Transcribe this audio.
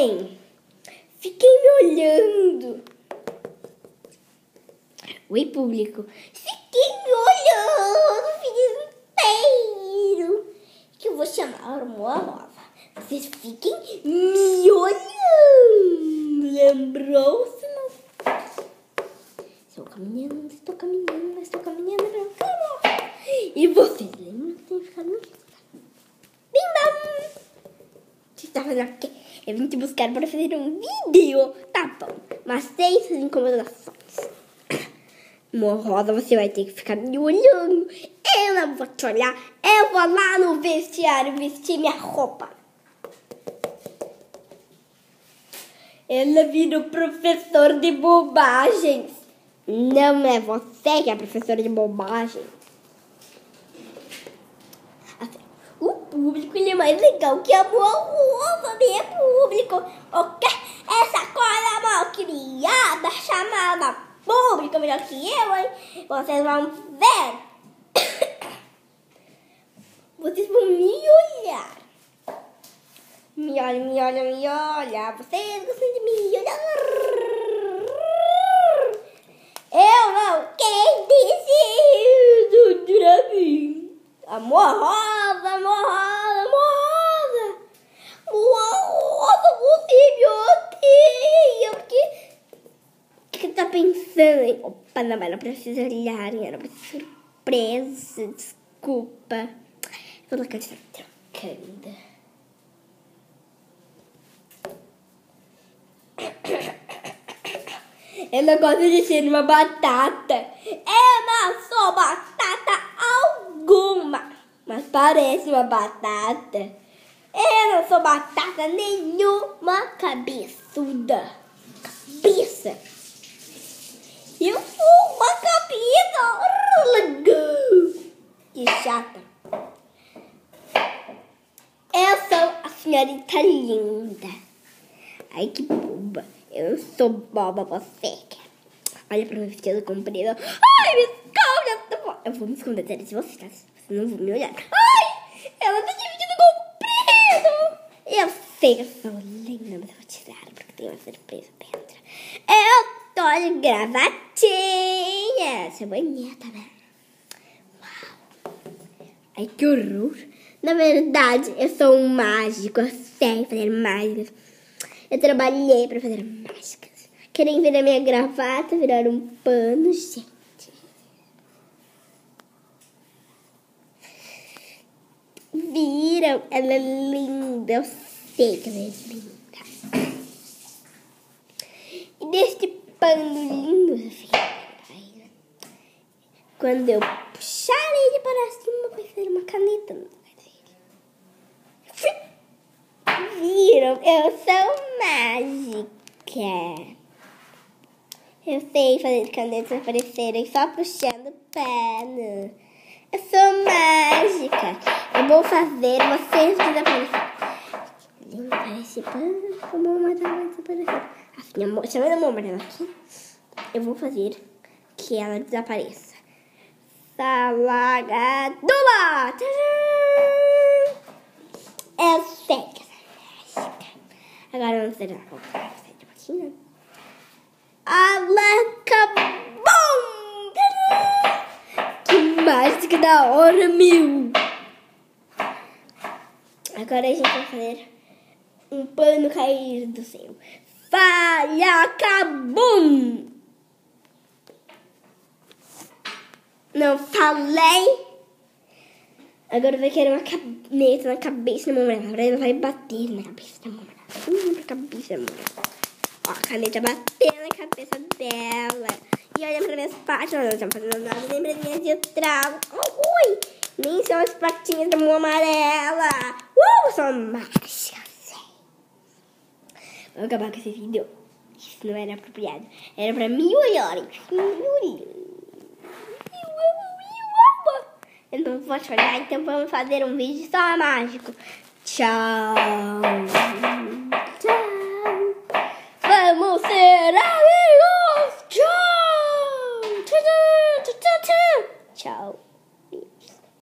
olhem. Fiquem me olhando. Oi, público. Fiquem me olhando o vídeo inteiro. Que eu vou chamar uma rosa. Vocês fiquem me olhando. Lembrou-se? Estou caminhando, estou caminhando, estou caminhando pra cá. E vocês lembram que tem ficado no Bim bam! Você fazendo o quê? Eu vim te buscar para fazer um vídeo. Tá bom, mas sem essas incomodações. Morrosa, você vai ter que ficar me olhando. Eu não vou te olhar. Eu vou lá no vestiário vestir minha roupa. Ela vira o professor de bobagens. Não é você que é professora de bobagem. Assim, o público ele é mais legal que a boa né, público. Ok? Essa coisa mal criada chamada público melhor que eu, hein? Vocês vão ver. Vocês vão me olhar. Me olha, me olha, me olha. Vocês gostam de me olhar. Eu não. Quem disse isso mim? Amor rosa, amor rosa. Amor rosa, você me odeia. Porque. O que Hein? Opa, não, mas não precisa olhar. Era uma surpresa. Desculpa. Vou colocar de trocando. Eu não gosto de ser uma batata. Eu não sou batata alguma. Mas parece uma batata. Eu não sou batata nenhuma cabeçuda. Cabeça. Eu sou uma cabeça. Que chata. Eu sou a senhorita linda. Ai, que boba. Eu sou boba, você. Olha pro meu vestido comprido. Ai, me esconda. Eu vou me esconder até de você, tá? Você não vão me olhar. Ai, ela tá de vestido comprido. Eu sei que eu sou linda, mas eu vou tirar porque tem uma surpresa dentro. Eu tô de gravatinha. Sou bonita, né? Uau. Ai, que horror. Na verdade, eu sou um mágico. Eu sei fazer mágicas. Eu trabalhei para fazer mágicas. Querem ver a minha gravata virar um pano, gente? Viram? Ela é linda. Eu sei que ela é linda. E lindo, quando eu puxar ele para cima, vai ser uma caneta no lugar dele. Viram? Eu sou mágica. Eu sei fazer canetas aparecerem só puxando o pano. Eu sou mágica. Eu vou fazer vocês desaparecerem. Limpar esse pano como uma desaparecer. Assim, amor, chamando a mão aqui. Eu vou fazer que ela desapareça. Salagadula! Eu sei que Agora vamos fazer a roupa de botinha. Alacabum! Que mágica da hora, meu! Agora a gente vai fazer um pano cair do céu. Falhacabum! Não falei? Agora vai querer uma caneta na cabeça da mamãe. Ela vai bater na cabeça da mamãe. Uh, na cabeça da mamãe. Ó, a caneta batendo na cabeça dela. E olha pra minhas patas. Não estão fazendo nada. Lembra minhas de travo. Oh, ui! Nem são as patinhas da mão amarela. Uh, são mágicas. Vou acabar com esse vídeo. Isso não era apropriado. Era pra. Me olharem. Eu não vou chorar, então vamos fazer um vídeo só mágico. Tchau!